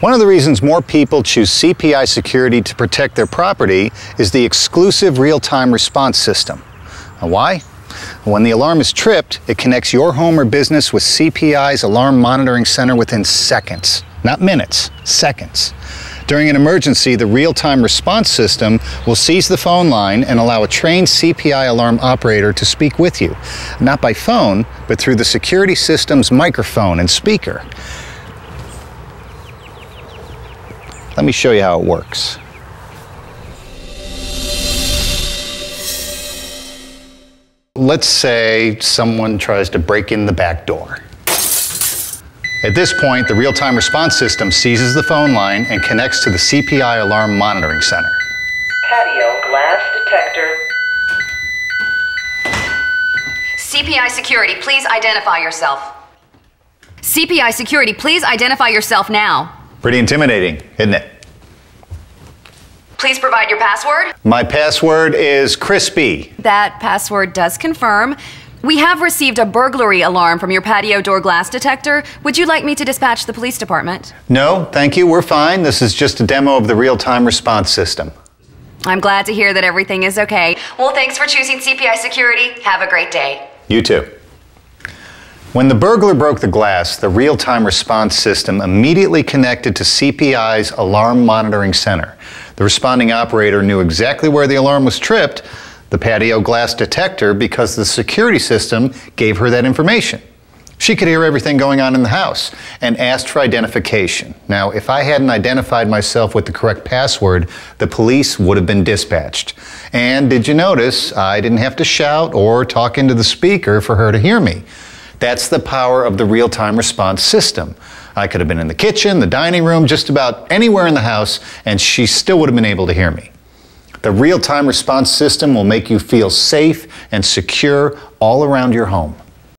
One of the reasons more people choose CPI security to protect their property is the exclusive real-time response system. Now why? When the alarm is tripped, it connects your home or business with CPI's Alarm Monitoring Center within seconds, not minutes, seconds. During an emergency, the real-time response system will seize the phone line and allow a trained CPI alarm operator to speak with you, not by phone, but through the security system's microphone and speaker. Let me show you how it works. Let's say someone tries to break in the back door. At this point, the real-time response system seizes the phone line and connects to the CPI Alarm Monitoring Center. Patio glass detector. CPI Security, please identify yourself. CPI Security, please identify yourself now. Pretty intimidating, isn't it? Please provide your password. My password is crispy. That password does confirm. We have received a burglary alarm from your patio door glass detector. Would you like me to dispatch the police department? No, thank you, we're fine. This is just a demo of the real-time response system. I'm glad to hear that everything is okay. Well, thanks for choosing CPI Security. Have a great day. You too. When the burglar broke the glass, the real-time response system immediately connected to CPI's Alarm Monitoring Center. The responding operator knew exactly where the alarm was tripped, the patio glass detector, because the security system gave her that information. She could hear everything going on in the house and asked for identification. Now, if I hadn't identified myself with the correct password, the police would have been dispatched. And did you notice I didn't have to shout or talk into the speaker for her to hear me? That's the power of the real-time response system. I could have been in the kitchen, the dining room, just about anywhere in the house, and she still would have been able to hear me. The real-time response system will make you feel safe and secure all around your home.